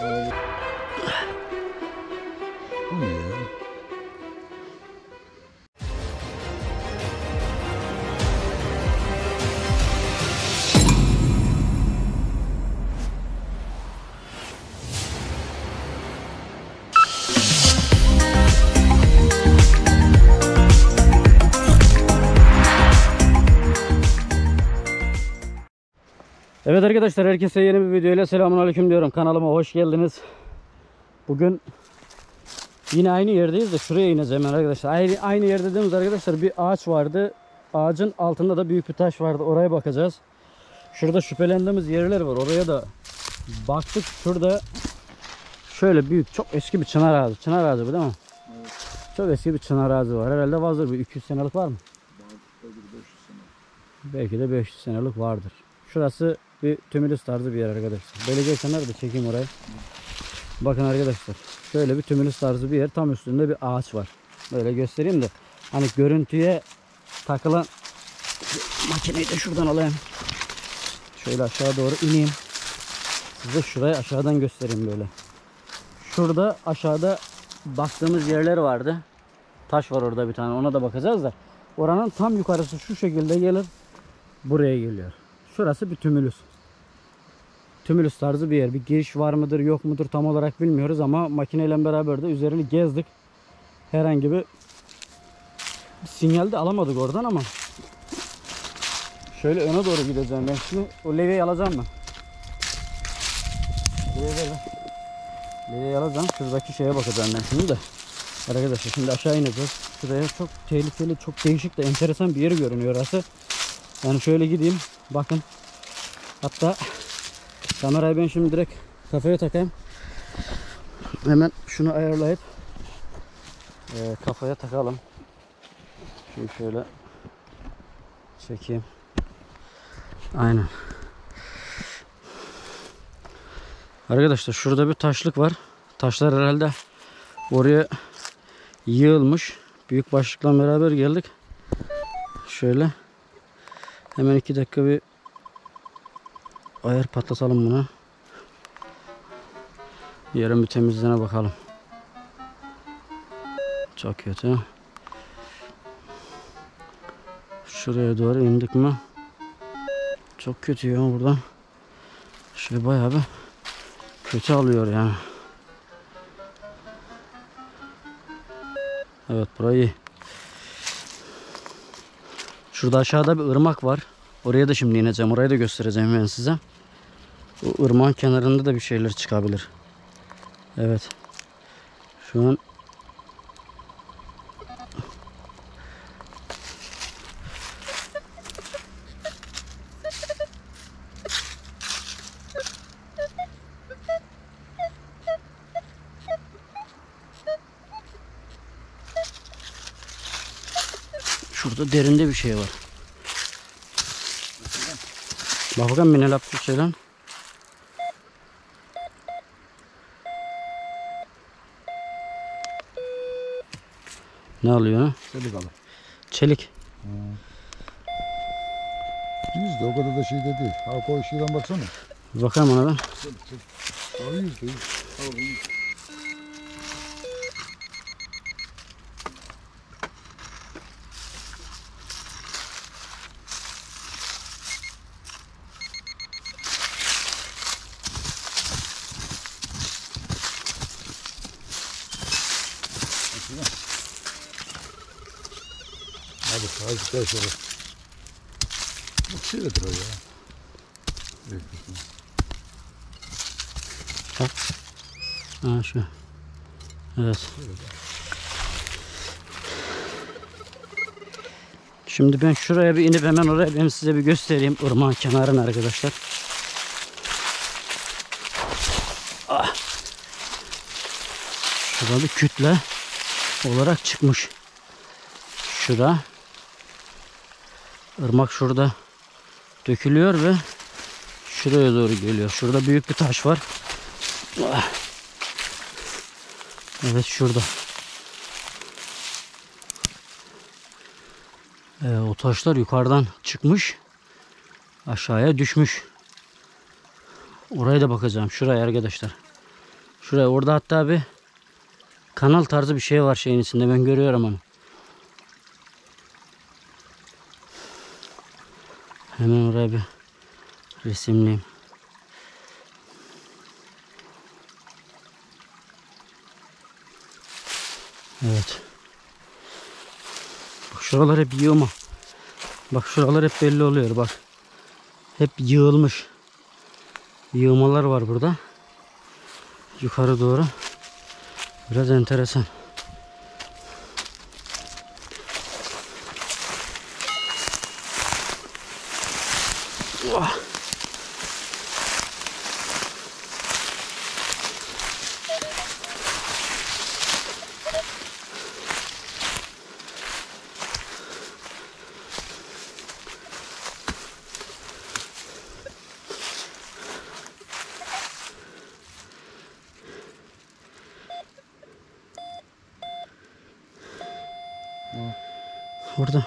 Bu Evet arkadaşlar herkese yeni bir videoyla selamun aleyküm diyorum. Kanalıma hoş geldiniz. Bugün yine aynı yerdeyiz de şuraya ineceğim ben arkadaşlar. Aynı, aynı yer dediğimiz arkadaşlar bir ağaç vardı. Ağacın altında da büyük bir taş vardı. Oraya bakacağız. Şurada şüphelendiğimiz yerler var. Oraya da baktık. Şurada şöyle büyük çok eski bir çınar ağacı. Çınar ağacı bu değil mi? Çok eski bir çınar ağacı var. Herhalde vardır bir 200 senelik var mı? Belki de 500 senelik vardır. Şurası bir tümülüs tarzı bir yer arkadaşlar. Belediye kenarı da çekeyim orayı. Bakın arkadaşlar. Şöyle bir tümülüs tarzı bir yer. Tam üstünde bir ağaç var. Böyle göstereyim de. Hani görüntüye takılan makineyi de şuradan alayım. Şöyle aşağı doğru ineyim. Size şurayı aşağıdan göstereyim böyle. Şurada aşağıda baktığımız yerler vardı. Taş var orada bir tane. Ona da bakacağız da. Oranın tam yukarısı şu şekilde gelir. Buraya geliyor. Şurası bir tümülüs. Tümülüs tarzı bir yer. Bir giriş var mıdır yok mudur tam olarak bilmiyoruz ama makineyle beraber de üzerini gezdik. Herhangi bir sinyal de alamadık oradan ama şöyle öne doğru gideceğim ben şimdi. O levyeyi alacağım ben. Levyeyi alacağım. Şuradaki şeye bakacağım ben şimdi de. Arkadaşlar şimdi aşağı ineceğiz. Şuraya çok tehlikeli, çok değişik de enteresan bir yer görünüyor orası. Yani şöyle gideyim. Bakın. Hatta kamerayı ben şimdi direkt kafaya takayım. Hemen şunu ayarlayıp e, kafaya takalım. Şimdi şöyle çekeyim. Aynen. Arkadaşlar şurada bir taşlık var. Taşlar herhalde oraya yığılmış. Büyük başlıkla beraber geldik. Şöyle Hemen iki dakika bir ayar patlatalım buna. Yerin bir temizliğine bakalım. Çok kötü. Şuraya doğru indik mi? Çok kötü ya buradan. Şey bayağı bir kötü alıyor yani. Evet burayı. Şurada aşağıda bir ırmak var. Oraya da şimdi ineceğim. Orayı da göstereceğim ben size. Bu ırmağın kenarında da bir şeyler çıkabilir. Evet. Şu an Şurada derinde bir şey var. Bak bakalım bir ne yaptı şey lan. Ne alıyor ha? Çelik alır. Çelik. Yüz de o kadar da şey de değil. Ha koy şuradan baksana. Bir bakalım ona ben. Çelik çelik. Ha yüz de yüz. Al bu yüz. Hadi azıcık daha şöyle. Bak şöyledir o ya. Evet. Ha şu. Evet. Şimdi ben şuraya bir inip hemen oraya ben size bir göstereyim ırmağın kenarını arkadaşlar. Ah. Şurada bir kütle olarak çıkmış. Şurada. Irmak şurada dökülüyor ve şuraya doğru geliyor. Şurada büyük bir taş var. Ah. Evet şurada. Ee, o taşlar yukarıdan çıkmış. Aşağıya düşmüş. Oraya da bakacağım. Şuraya arkadaşlar. Şuraya orada hatta bir kanal tarzı bir şey var şeyin içinde. Ben görüyorum onu. Hemen oraya bir resimleyeyim. Evet. Bak şuralar hep yığma. Bak şuralar hep belli oluyor bak. Hep yığılmış. Yığmalar var burada. Yukarı doğru. Biraz enteresan. Vah. Burada.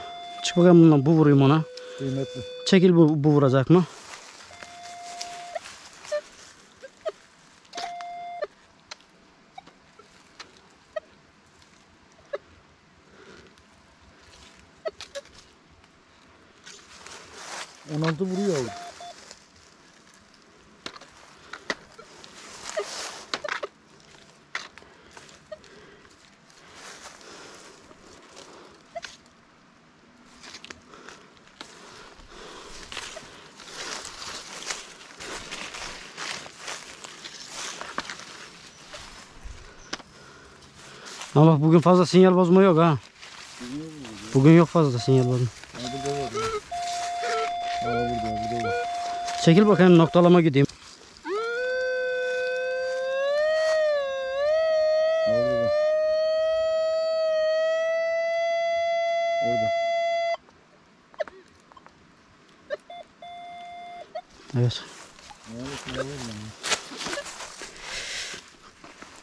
Çık bakalım bundan bu vurayım ona. Kıymetli. Çekil bu, bu vuracak mı? On altı vuruyor abi. Ama bak bugün fazla sinyal bozma yok ha. Bugün yok fazla sinyal bozma. Çekil bakayım noktalama gideyim. Evet.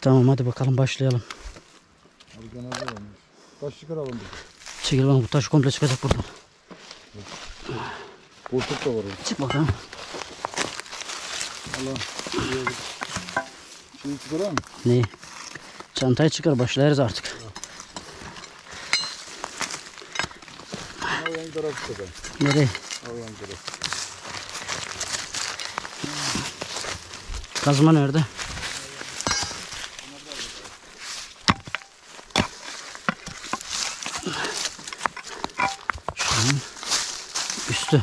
Tamam hadi bakalım başlayalım. Taş çıkaralım. Çekil bana bu taş komple çıkacak buradan. Koltuk da var orada. Çık bakalım. Allah. Şeyi çıkaralım mı? Neyi? Çantayı çıkar başlarız artık. Yan tarafı çıkalım. Nereye? Al yan tarafı. Kazma nerede? Şunun üstü.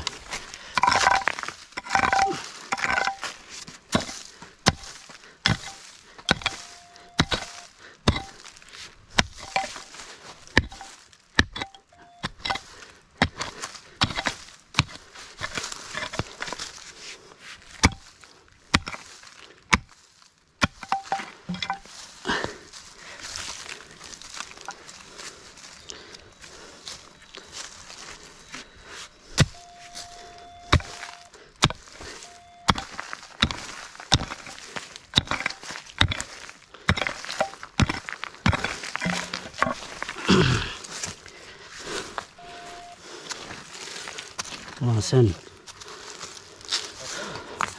Ulan sen.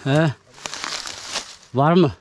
He? Var mı?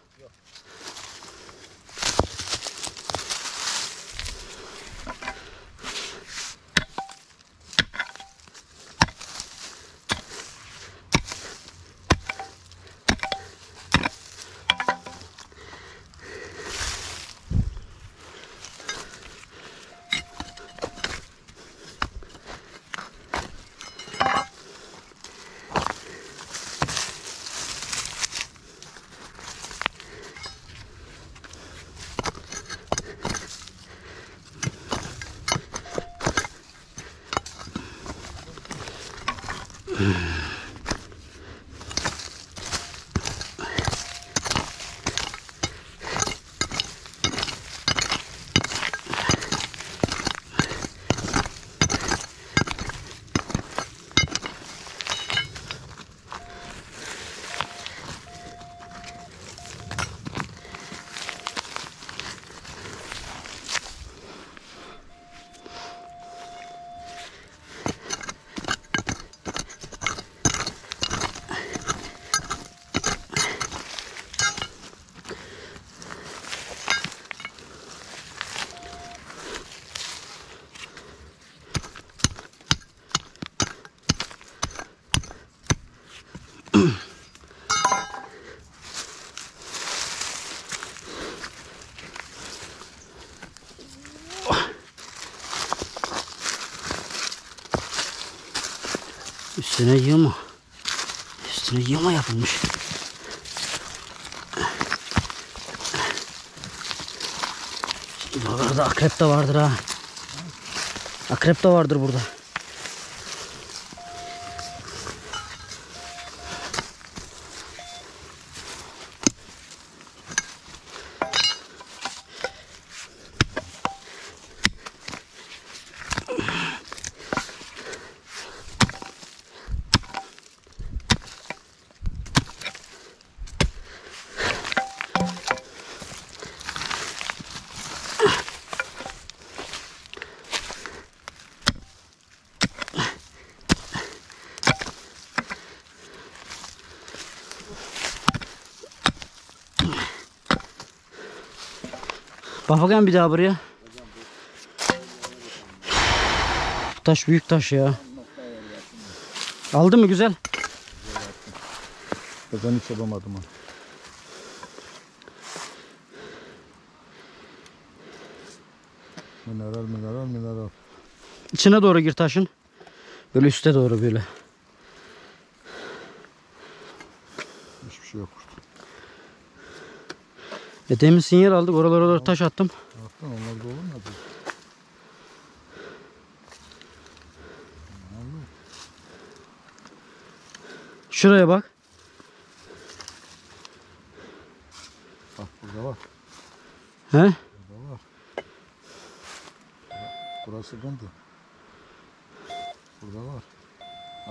Üstüne yığma. Üstüne yığma yapılmış. Burada akrep de vardır ha. Akrep de vardır burada. Bakayım bir daha buraya. Bu taş büyük taş ya. Aldı mı güzel? Ben hiç yapamadım ha. Mineral, mineral, mineral. İçine doğru gir taşın. Böyle üste doğru böyle. Hiçbir şey yok. E demin sinyal aldık. Oralara doğru taş attım. Baktın onlar da olur mu? Şuraya bak. Bak burada var. He? Burada var. Burası sıkıntı. Burada var.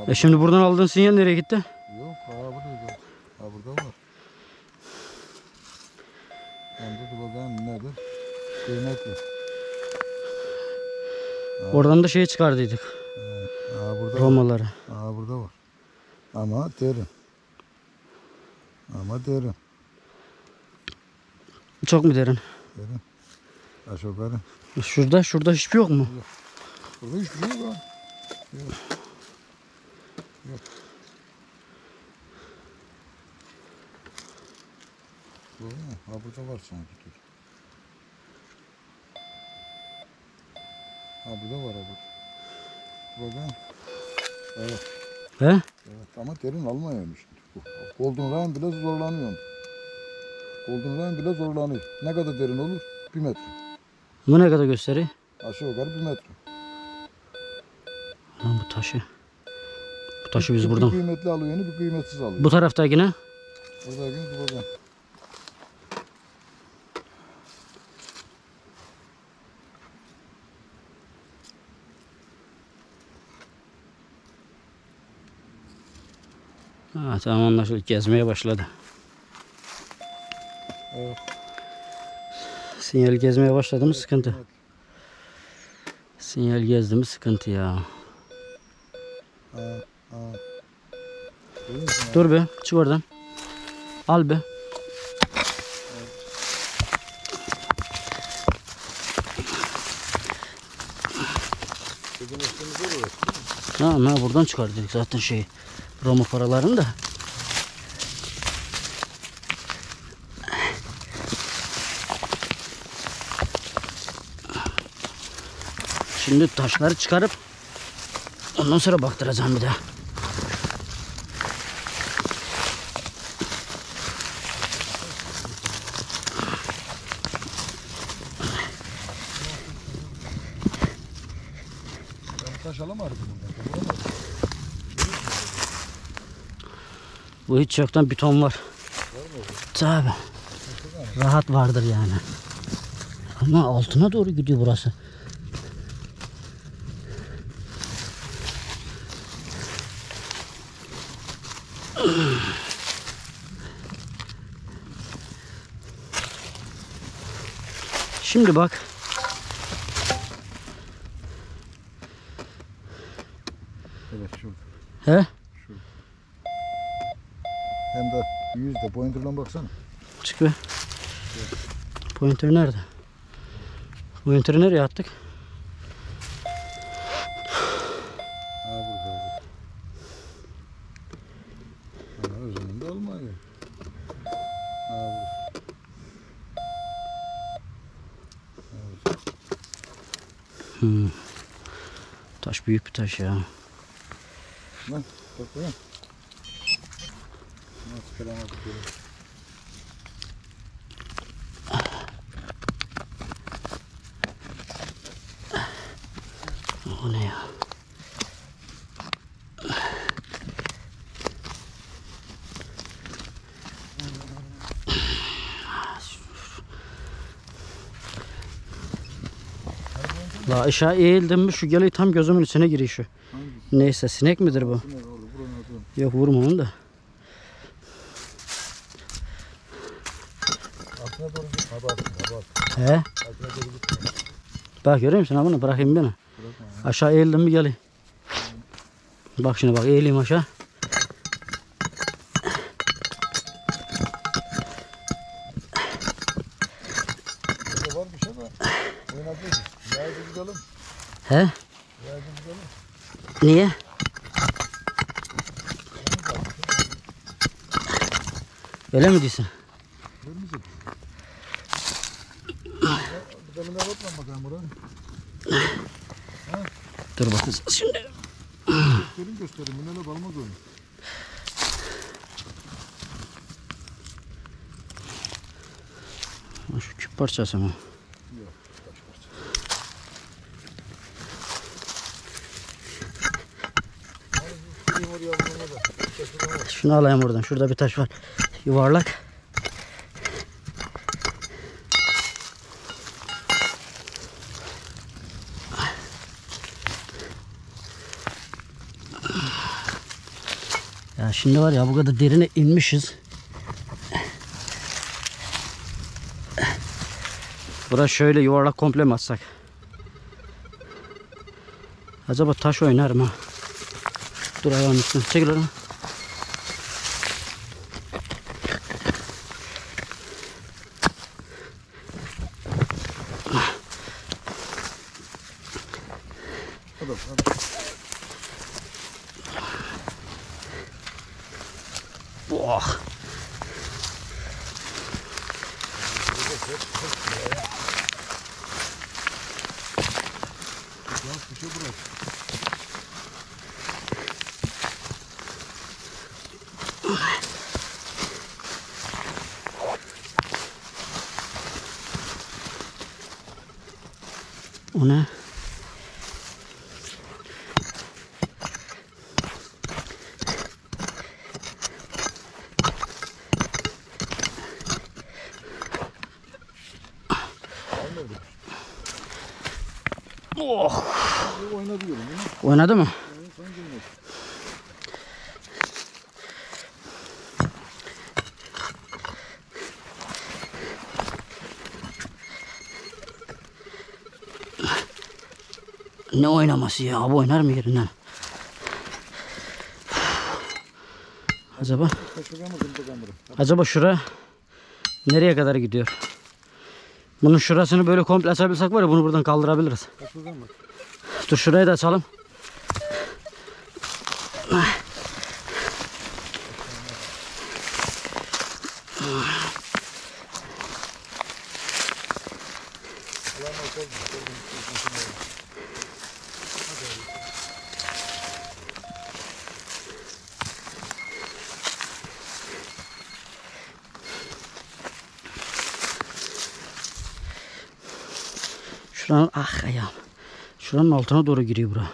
E şimdi buradan aldığın sinyal nereye gitti? Yok, ha buradaydı. Ha burada var. Hem de dur bakalım nedir? Kıymetli. Oradan da şey çıkardıydık. Ha burada var. Romaları. Ha burada var. Ama derin. Ama derin. Çok mu derin? Derin. Aşağı yukarı. Şurada, şurada hiçbir yok mu? Burada hiçbir şey yok. Yok. Yok. Ha burada var sanki. Dur. Ha burada var ha burada. Evet. He? Evet ama derin işte. Golden Ryan bile zorlanıyor. Golden Ryan bile zorlanıyor. Ne kadar derin olur? Bir metre. Bu ne kadar gösteriyor? Aşağı yukarı bir metre. Lan bu taşı. Bu taşı biz bir, buradan. Bir kıymetli alıyor, bir kıymetsiz alıyor. Bu taraftakine. Burada gün Ha, tamam anlaşıldı. Gezmeye başladı. Evet. Sinyal gezmeye başladı mı sıkıntı. Sinyal gezdi mi sıkıntı ya. Ha, ha. Görüyor musun? Dur be çık oradan. Al be. Tamam ha buradan çıkardık zaten şey. Roma paralarını da. Şimdi taşları çıkarıp ondan sonra baktıracağım bir daha. Ben taş alamadım bundan. Bulamadım. Bu hiç yoktan bir ton var. Tabi. Rahat vardır yani. Ama altına doğru gidiyor burası. Şimdi bak. Evet şurada. He? Hem de yüzde pointerla baksana. Be. Pointer nerede? Pointer'ı nereye attık? Hmm. Taş büyük bir taş ya. Lan Bakayım. Nasıl kıramadık böyle. O ne ya? La aşağı eğildim mi şu geliyor tam gözümün içine giriyor şu. Hangisi? Neyse sinek midir bu? Yok vurma onu da. Altına doğru gitme. Bak. Bak. He? Altına doğru gitme. Bak görüyor musun bunu bırakayım beni. Bırakma. Aşağı eğildim mi geliyor. Bak şimdi bak eğileyim aşağı. Burada var bir şey de. Oynatıyoruz. Yaydı gidelim. He? Niye? Öyle mi diyorsun? Dur bakacağız şimdi. Gösterin gösterin. Minele balmaz onu. Şu küp parçası mı? Yok. Taş parça. Ay, oraya bulma da. Şaşırma bak. Şunu alayım buradan. Şurada bir taş var. Yuvarlak. Ya şimdi var ya bu kadar derine inmişiz. Burası şöyle yuvarlak komple mi atsak? Acaba taş oynar mı? Dur ayağın üstüne. Çekil oradan. Hadi hadi. Oh. Ya bir şey bırak. O ne? Oh. Bu oyna diyorum. değil mi? Sen dinle. Ne oynaması ya? Bu oynar mı yerinden? Acaba acaba şura nereye kadar gidiyor? Bunun şurasını böyle komple açabilsek var ya bunu buradan kaldırabiliriz. Dur şurayı da açalım. Şuranın ah ayağım. Şuranın altına doğru giriyor bura.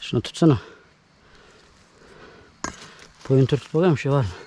Şunu tutsana. Pointer tut bakayım şey var mı?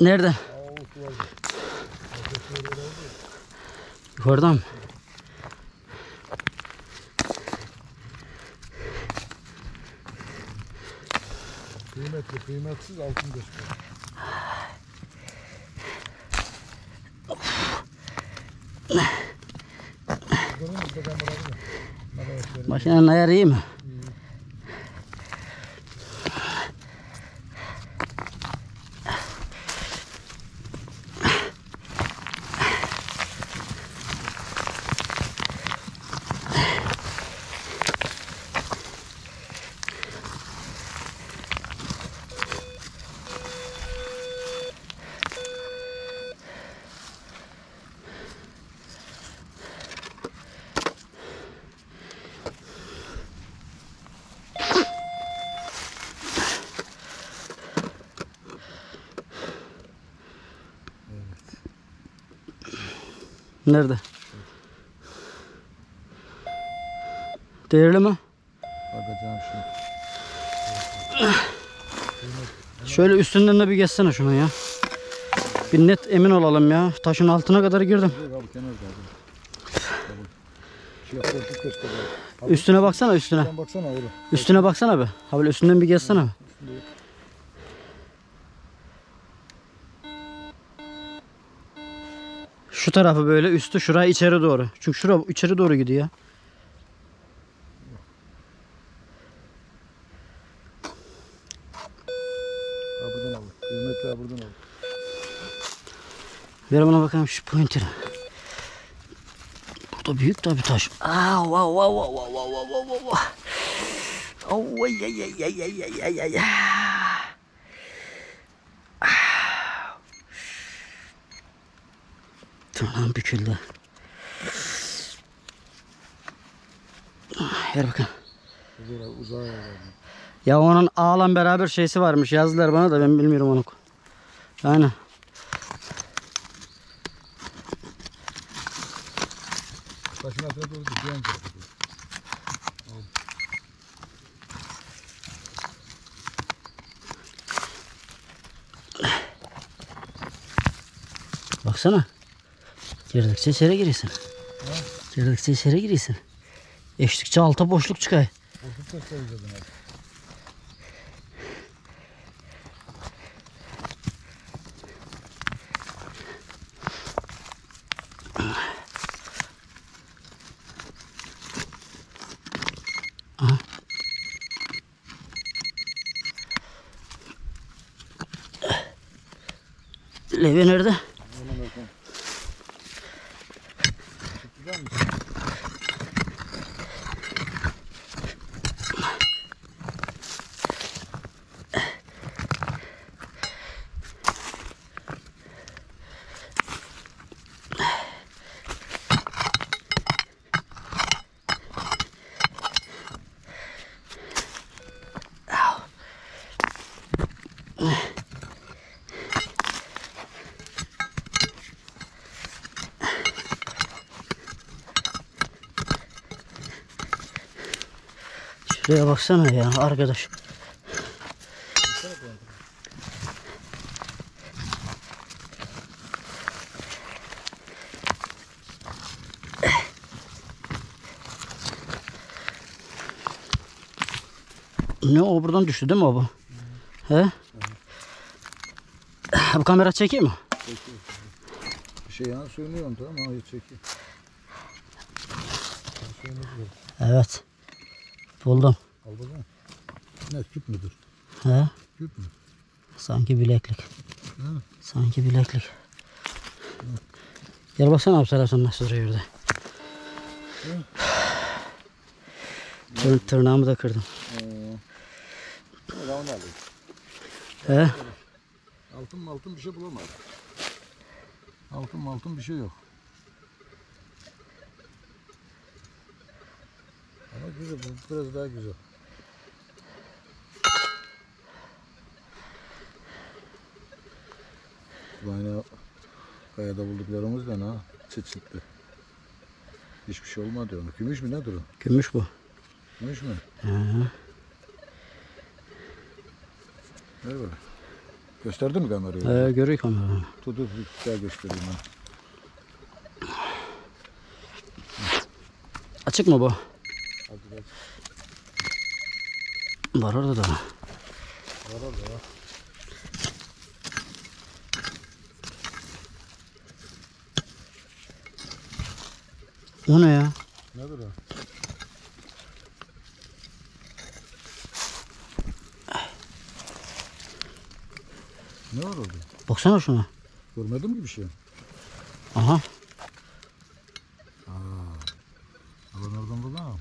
Nerede? Yukarıda mı? Kıymetli, kıymetsiz altın gösteriyor. Makinenin ayarı iyi mi? Nerede? Değerli mi? Bakacağım şimdi. Şöyle üstünden de bir geçsene şunu ya. Bir net emin olalım ya. Taşın altına kadar girdim. Abi abi. Abi. Abi. Üstüne baksana üstüne. Üstüne baksana be. Böyle üstünden bir geçsene. Şu tarafı böyle üstü şuraya içeri doğru. Çünkü şura içeri doğru gidiyor. Ha buradan al. Kıymetli ha buradan al. Ver bana bakalım şu pointeri. Bu da büyük tabii taş. Aa, wow, wow, wow, wow, wow, wow, wow, wow. Oh, ay, ay, ay, ay, ay, ay, ay, ay. Ah. Tırnağım büküldü. Ah, Ver bakalım. Ya onun ağlan beraber şeysi varmış. Yazdılar bana da ben bilmiyorum onu. Aynen. Taşın altına doğru gidiyor. Baksana. Girdikçe içeri giriyorsun. Girdikçe içeri giriyorsun. Eşlikçe alta boşluk çıkıyor. Koltuk göstereceğiz abi. Levi nerede? Hemen bakalım. Güzel mi? Şuraya baksana ya arkadaş. Ne o buradan düştü değil mi o bu? He? Bu kamera çekiyor mu? Bir şey yana söylüyorum tamam? Hayır çekil. Evet. Buldum. Al bakalım. Ne küp müdür? He? Küp mü? Sanki bileklik. Hı. Sanki bileklik. Gel baksana abi telefon nasıl duruyor orada. Tır, tırnağımı da kırdım. He? Altın altın bir şey bulamadım. Altın altın bir şey yok. Ama güzel bu biraz daha güzel. Aynı kayada bulduklarımız da ne? Çıt çıttı. Hiçbir şey olmadı onu. Gümüş mü nedir o? Gümüş bu. Gümüş mü? He. Ver böyle. Gösterdin mi kamerayı? Ee, görüyor kamera. Dur dur bir daha göstereyim ben. Açık mı bu? Hadi. Var orada da. Var orada var. O ne ya? Nedir o? Ne var orada? Baksana şuna. Görmedim ki bir şey. Aha. Alan oradan burada mı?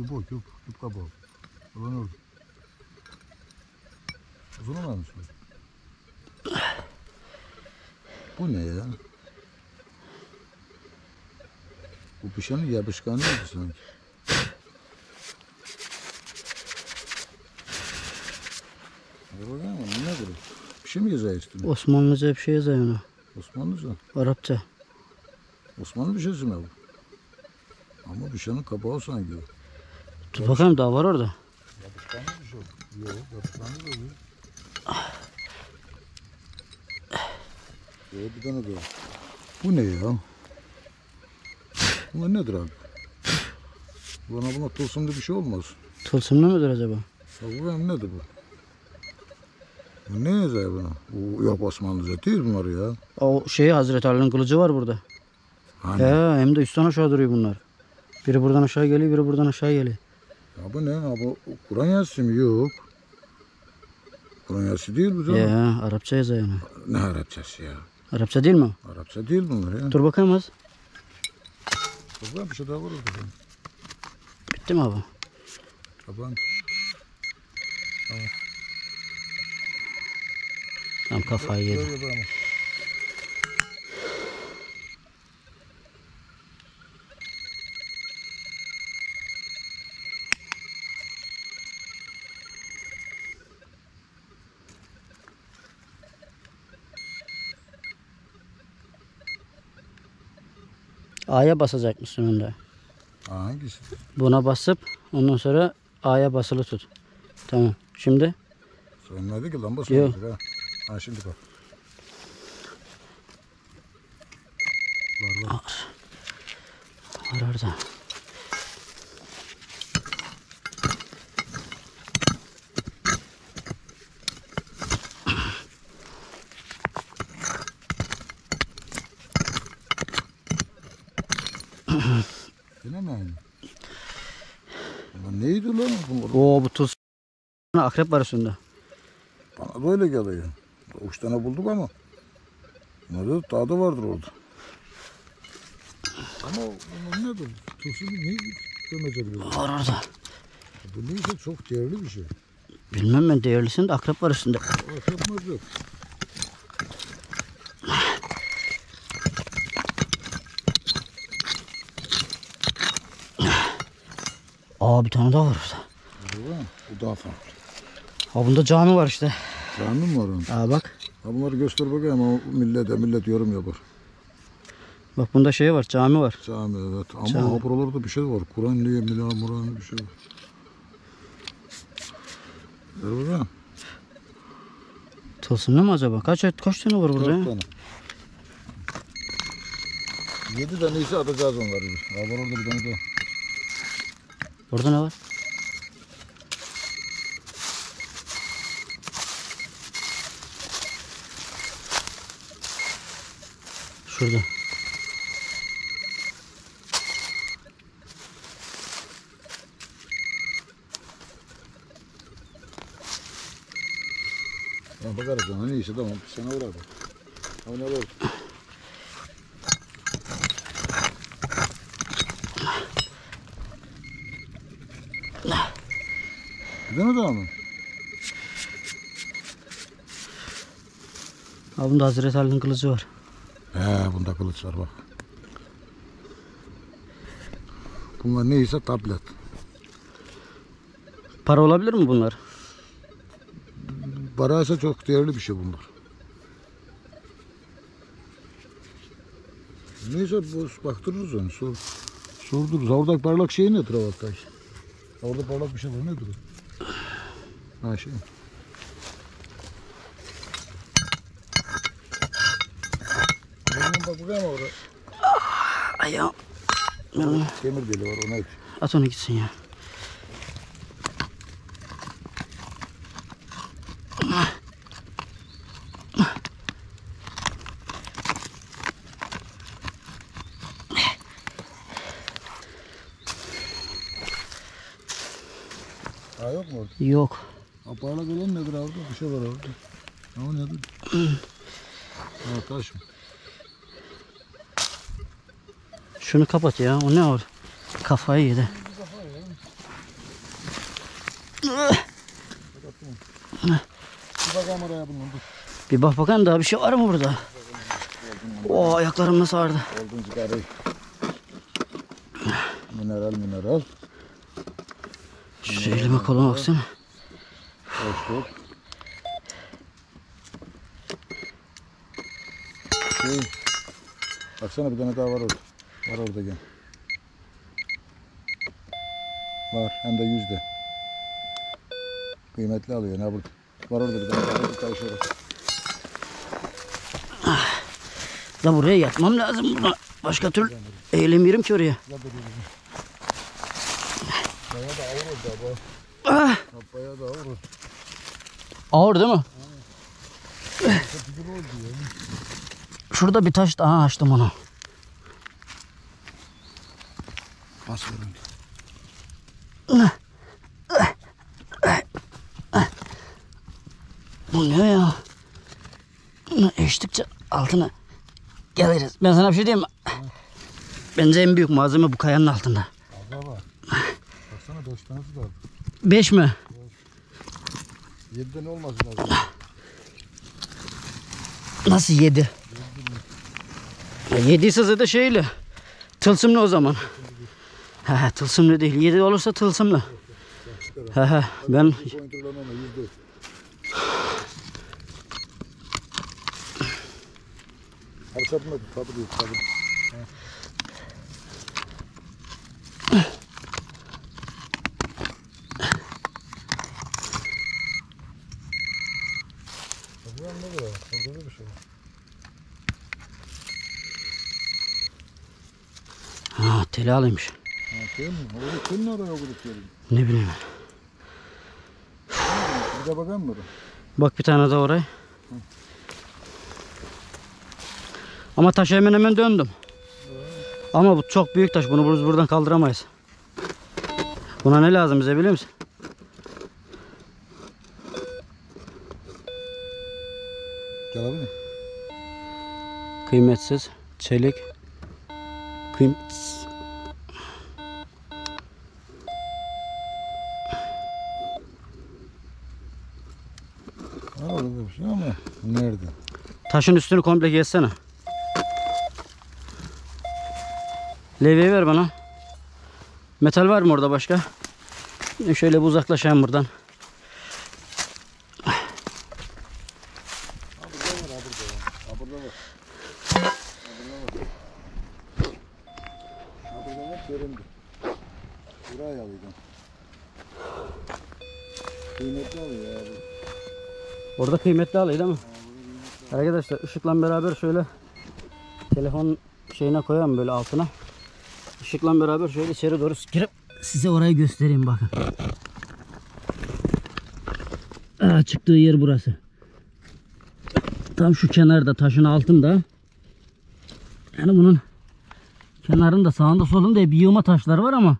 Oo, küp Küp kabuğu. Alan orada. Uzun olmamış mı? Bu ne ya? Bu pişenin yapışkanı mıydı sanki? Ne o? Bir şey mi yazıyor üstüne? Osmanlıca bir şey yazıyor ona. Osmanlıca. Arapça. Osmanlı bir şeysi mi bu? Ama şeyin kapağı sanki. Dur bakayım daha var orada. Yapışkanlı bir şey. Yok yapışkanlı da değil. Yok bir tane daha. Bu ne ya? Bunlar nedir abi? Bana buna tılsımlı bir şey olmaz. Tılsımlı mıdır acaba? Ya bu benim nedir bu? Bu ne yazıyor buna? Bu yok Osmanlıca değil bunlar ya. O şey Hazreti Ali'nin kılıcı var burada. Hani? He, hem de üstten aşağı duruyor bunlar. Biri buradan aşağı geliyor, biri buradan aşağı geliyor. Ya bu ne? Ha, bu Kur'an yazısı mı? Yok. Kur'an yazısı değil bu canım. Ya Arapça yazıyor ona. Ne Arapçası ya? Arapça değil mi? Arapça değil bunlar ya. Dur bakayım az. Dur bir şey daha var orada. Bitti mi abi? Taban. Tam kafayı yedi. A'ya basacakmışsın önde. Ha, hangisi? Buna basıp ondan sonra A'ya basılı tut. Tamam. Şimdi Söylemedi ki lamba Yok. ha. Ha şimdi bak. Var var. var orada. Yine mi aynı? Ulan neydi lan bu? Oo bu tuz. Akrep var üstünde. Bana böyle geliyor. Üç tane bulduk ama. Bunlarda tadı vardır orada. Ama bunlar nedir? Tuzlu bir ne demeceli bir. Var orada. Bu neyse çok değerli bir şey. Bilmem ben değerlisini de akrep var üstünde. Yapmaz yok. Aa bir tane daha var orada. Bu, var, bu daha farklı. Ha bunda cami var işte. Cami mi var onun? Aa bak. Ha bunları göster bakayım ama millete millet yorum yapar. Bak bunda şey var cami var. Cami evet ama Cami. ha buralarda bir şey var. Kur'an diye milah muran bir şey var. Ver bakayım. Tılsımlı mı acaba? Kaç kaç tane var burada Dört ya? tane. Yedi tane ise atacağız onları. Ha var orada bir tane daha. Burada ne var? Şurada. Ya bakarız ona neyse tamam. Sana uğrar bak. Ha ne var? Bir tane daha mı? Ha bunda Hazreti Ali'nin kılıcı var. He bunda kılıç var bak. Bunlar neyse tablet. Para olabilir mi bunlar? Paraysa çok değerli bir şey bunlar. Neyse bu baktırırız onu. Sor, sordururuz. Oradaki parlak şey nedir alttaki? Orada parlak bir şey var nedir? Ha şey. bak buraya mı oraya? Ayağım. Demir deli var ona et. At onu gitsin ya. Ha yok mu orada? Yok. Aparla olan nedir abi? Bir şey var orada. O nedir? ha taş mı? Şunu kapat ya. O ne var? Kafayı yedi. Bir bakalım oraya bunun. Dur. Bir bak bakalım daha bir şey var mı burada? Oo ayaklarım nasıl ağrıdı. Oldun çıkarı. Mineral mineral. Şu elime koluma baksana. Hoşluk. Şey. Baksana bir tane daha var orada. Var orada gel. Var hem de yüzde. Kıymetli alıyor ne burada. Var orada bir tane daha var. Taş orada. Da buraya yatmam lazım buna. Başka türlü eğilemiyorum ki oraya. Bayağı da ağır oldu abi. Ah, Bayağı da ağır oldu. ağır değil mi? Şurada bir taş daha açtım onu. Bas verin. Bu ne ya? Bunu eştikçe altına geliriz. Ben sana bir şey diyeyim mi? Bence en büyük malzeme bu kayanın altında. Abla bak. Baksana dört tanesi var. Beş mi? Yedi tane olmasın lazım. Nasıl yedi? Ya yediyse zaten şeyle. Tılsımlı o zaman. He tılsımlı değil. Yedi olursa tılsımlı. He he ben sapma tabi değil var. ha, teli alıymış. Şey mi? Orada senin oraya okudup gelin. Ne bileyim. Bir de bakayım mı? Bak bir tane daha oraya. Ama taş hemen hemen döndüm. Ama bu çok büyük taş. Bunu biz buradan kaldıramayız. Buna ne lazım bize biliyor musun? Gel abi. Kıymetsiz. Çelik. Kıymetsiz. Orada bir şey ama nerede? Taşın üstünü komple gezsene. Levyeyi ver bana. Metal var mı orada başka? Şöyle bir uzaklaşayım buradan. Ha burada var ha burada var. Ha burada var. Ha burada var. Ha burada var göründü. Buraya alacağım. Kıymetli alıyor ya bu. Orada kıymetli alıyor değil mi? Arkadaşlar ışıkla beraber şöyle telefon şeyine koyalım böyle altına. Işıkla beraber şöyle içeri doğru girip size orayı göstereyim bakın. Aa, çıktığı yer burası. Tam şu kenarda taşın altında. Yani bunun kenarında sağında solunda hep yığma taşlar var ama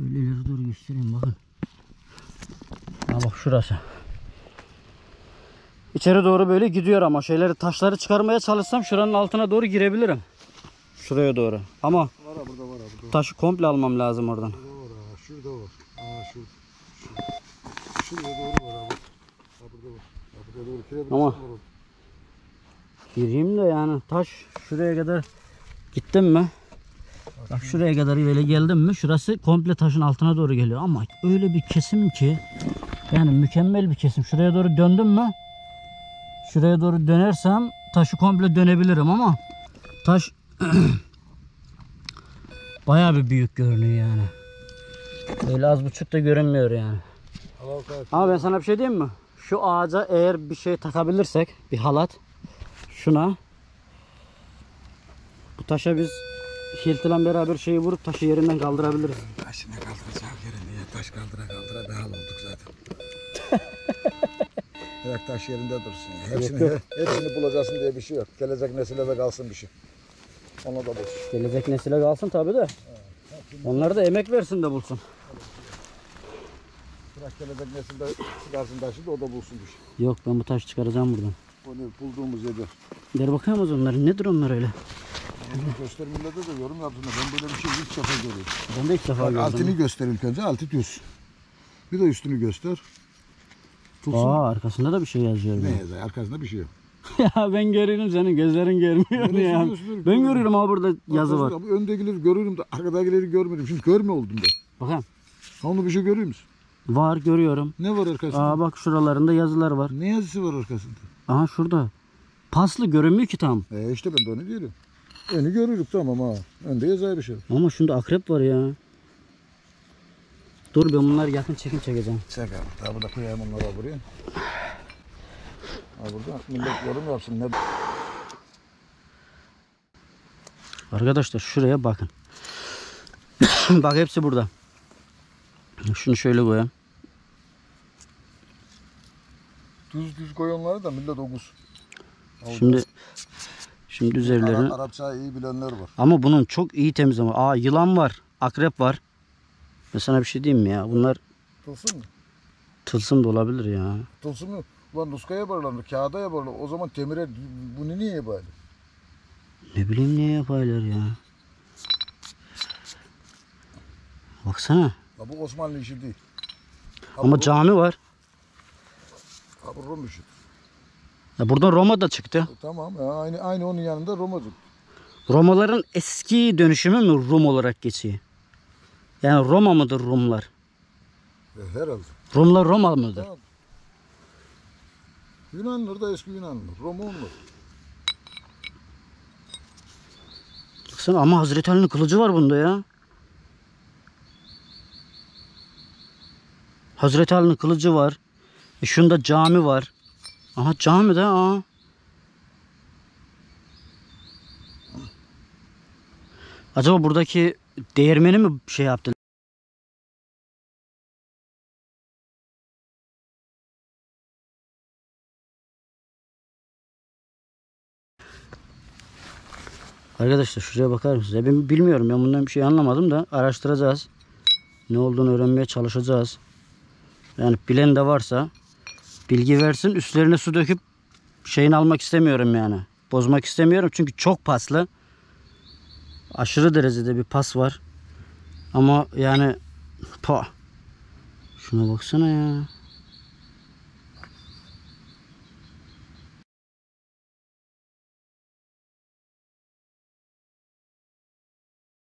Şöyle ileri doğru göstereyim bakın. Ha bak şurası. İçeri doğru böyle gidiyor ama şeyleri taşları çıkarmaya çalışsam şuranın altına doğru girebilirim. Şuraya doğru. Ama Var burada var burada. taşı komple almam lazım oradan. Şurada var. Ha şurada. Şurada, doğru var bak. Ha burada var. Ha burada doğru. Ama-. Gireyim de yani taş şuraya kadar gittim mi? Bak şuraya kadar böyle geldim mi şurası komple taşın altına doğru geliyor ama öyle bir kesim ki yani mükemmel bir kesim. Şuraya doğru döndüm mü şuraya doğru dönersem taşı komple dönebilirim ama taş bayağı bir büyük görünüyor yani. Öyle az buçuk da görünmüyor yani. Ama ben sana bir şey diyeyim mi? Şu ağaca eğer bir şey takabilirsek, bir halat şuna bu taşa biz hiltiyle beraber şeyi vurup taşı yerinden kaldırabiliriz. Taşını kaldıracağım yere niye taş kaldıra kaldıra behal olduk zaten. Bırak taş yerinde dursun. ya. Hepsini, Yok, hepsini bulacaksın diye bir şey yok. Gelecek nesile de kalsın bir şey. Ona da boş. Gelecek nesile kalsın tabi de. Onlar da emek versin de bulsun. Bırak gelecek nesil de çıkarsın taşı da o da bulsun bir şey. Yok ben bu taşı çıkaracağım buradan. Onu bulduğumuz yerde. Der bakayım o zaman onlar nedir onlar öyle? Onu göster millete de yorum yapsınlar. Ben böyle bir şey ilk defa görüyorum. Ben de ilk defa Bak, gördüm. altını göster ilk önce. Altı düz. Bir de üstünü göster. Tutsun. Aa arkasında da bir şey yazıyor. Ne ya. yazar? Arkasında bir şey yok. ya ben görüyorum senin gözlerin görmüyor Neresi ya. gözleri? Ben görüyorum ama burada yazı var. Arkasında- Öndekileri görüyorum da arkadakileri görmedim. Şimdi görme oldum ben. Ha, Onu bir şey görüyor musun? var görüyorum. Ne var arkasında? Aa bak şuralarında yazılar var. Ne yazısı var arkasında? Aha şurada. Paslı görünmüyor ki tam. E işte ben de onu diyorum. Önü görürük tamam ha. Önde yazar bir şey. Ama şunda akrep var ya. Dur ben bunları yakın çekim çekeceğim. Çek abi. Daha burada koyayım onları buraya. Ha burada millet yorum yapsın. Ne Arkadaşlar şuraya bakın. Bak hepsi burada. Şunu şöyle koyayım. düz düz koy onları da millet okus. Şimdi şimdi üzerlerini Ara, Arapça iyi bilenler var. ama bunun çok iyi temizleme. Aa yılan var, akrep var. Ben sana bir şey diyeyim mi ya? Bunlar Tılsım mı? tılsım da olabilir ya. Tılsım mı? Ulan nuska yaparlar, kağıda yaparlar. O zaman temire bunu niye yapar? Ne bileyim niye yapıyorlar ya. Baksana. Ha bu Osmanlı işi değil. Ha, Ama bu, cami var. ha, bu Rum işi. Buradan Roma da çıktı. E, tamam ya, aynı aynı onun yanında Roma'cık. Romaların eski dönüşümü mü Rum olarak geçiyor? Yani Roma mıdır Rumlar? E, herhalde. Rumlar Roma mıdır? Tamam. Yunanlılar da eski Yunanlılar. Roma onlar. Baksana ama Hazreti Ali'nin kılıcı var bunda ya. Hazreti Ali'nin kılıcı var. E şunda cami var. Aha cami de aa. Acaba buradaki değirmeni mi şey yaptı? Arkadaşlar şuraya bakar mısınız? Ben bilmiyorum ben bundan bir şey anlamadım da araştıracağız. Ne olduğunu öğrenmeye çalışacağız. Yani bilen de varsa bilgi versin. Üstlerine su döküp şeyini almak istemiyorum yani. Bozmak istemiyorum çünkü çok paslı. Aşırı derecede bir pas var. Ama yani pa. Şuna baksana ya.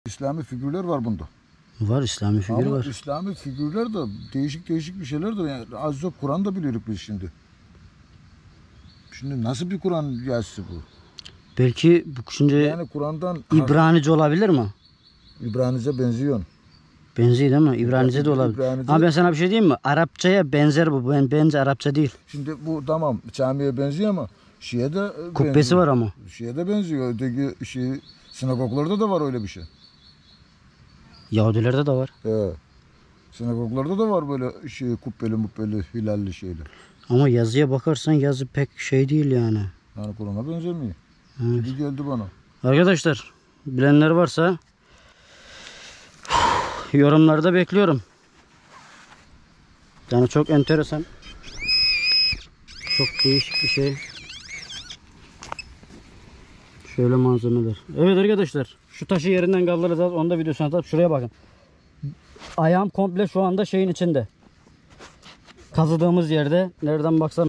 İslami figürler var bunda. Var İslami figür Ama var. İslami figürler de değişik değişik bir şeyler de yani az çok Kur'an da biliyoruz biz şimdi. Şimdi nasıl bir Kur'an yazısı bu? Belki bu şimdi Yani Kur'an'dan İbranice olabilir mi? İbranice benziyor. Benziyor değil mi? İbranice de olabilir. İbranice- Ama ben sana bir şey diyeyim mi? Arapçaya benzer bu. Ben bence Arapça değil. Şimdi bu tamam camiye benziyor ama Şiye de Kubbesi benziyor. var ama. Şiye de benziyor. Öteki şey, sinagoglarda da var öyle bir şey. Yahudilerde de var. He. Sinagoglarda da var böyle şey kubbeli mubbeli hilalli şeyler. Ama yazıya bakarsan yazı pek şey değil yani. Yani Kur'an'a benzemiyor. Evet. Gibi geldi bana. Arkadaşlar bilenler varsa yorumlarda bekliyorum. Yani çok enteresan. Çok değişik bir şey. Şöyle malzemeler. Evet arkadaşlar şu taşı yerinden kaldıracağız. Onu da videosuna atıp şuraya bakın. Ayağım komple şu anda şeyin içinde. Kazıdığımız yerde nereden baksam